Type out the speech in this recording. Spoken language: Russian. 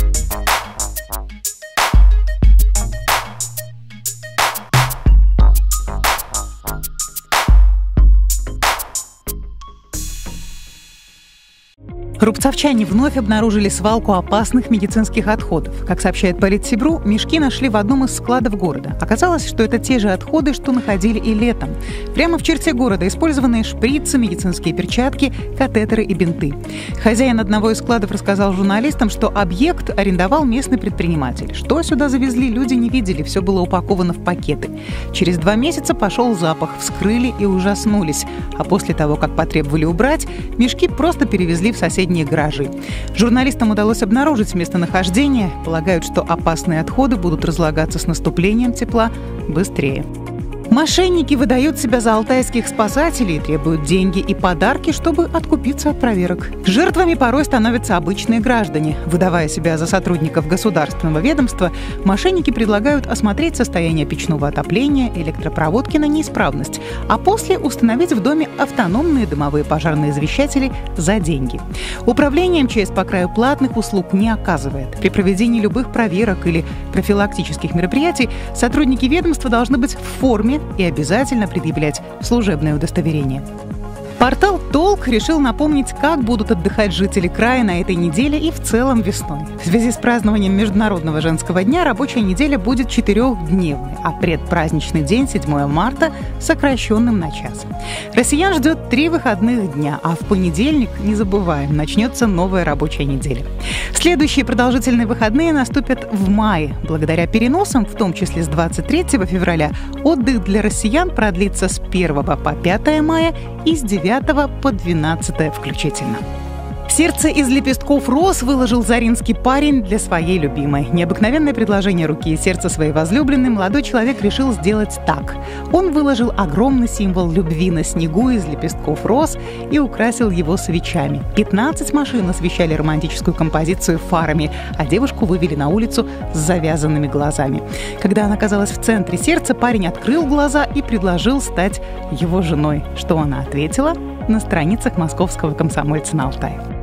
Bye. Рубцовчане вновь обнаружили свалку опасных медицинских отходов. Как сообщает Политсибру, мешки нашли в одном из складов города. Оказалось, что это те же отходы, что находили и летом. Прямо в черте города использованные шприцы, медицинские перчатки, катетеры и бинты. Хозяин одного из складов рассказал журналистам, что объект арендовал местный предприниматель. Что сюда завезли, люди не видели, все было упаковано в пакеты. Через два месяца пошел запах, вскрыли и ужаснулись. А после того, как потребовали убрать, мешки просто перевезли в соседний соседние гаражи. Журналистам удалось обнаружить местонахождение. Полагают, что опасные отходы будут разлагаться с наступлением тепла быстрее. Мошенники выдают себя за алтайских спасателей и требуют деньги и подарки, чтобы откупиться от проверок. Жертвами порой становятся обычные граждане. Выдавая себя за сотрудников государственного ведомства, мошенники предлагают осмотреть состояние печного отопления, электропроводки на неисправность, а после установить в доме автономные дымовые пожарные извещатели за деньги. Управление МЧС по краю платных услуг не оказывает. При проведении любых проверок или профилактических мероприятий сотрудники ведомства должны быть в форме и обязательно предъявлять служебное удостоверение. Портал «Толк» решил напомнить, как будут отдыхать жители края на этой неделе и в целом весной. В связи с празднованием Международного женского дня рабочая неделя будет четырехдневной, а предпраздничный день 7 марта сокращенным на час. Россиян ждет три выходных дня, а в понедельник, не забываем, начнется новая рабочая неделя. Следующие продолжительные выходные наступят в мае. Благодаря переносам, в том числе с 23 февраля, отдых для россиян продлится с 1 по 5 мая и с 9 по 12 включительно. Сердце из лепестков роз выложил заринский парень для своей любимой. Необыкновенное предложение руки и сердца своей возлюбленной молодой человек решил сделать так. Он выложил огромный символ любви на снегу из лепестков роз и украсил его свечами. 15 машин освещали романтическую композицию фарами, а девушку вывели на улицу с завязанными глазами. Когда она оказалась в центре сердца, парень открыл глаза и предложил стать его женой. Что она ответила? на страницах московского комсомольца на Алтае.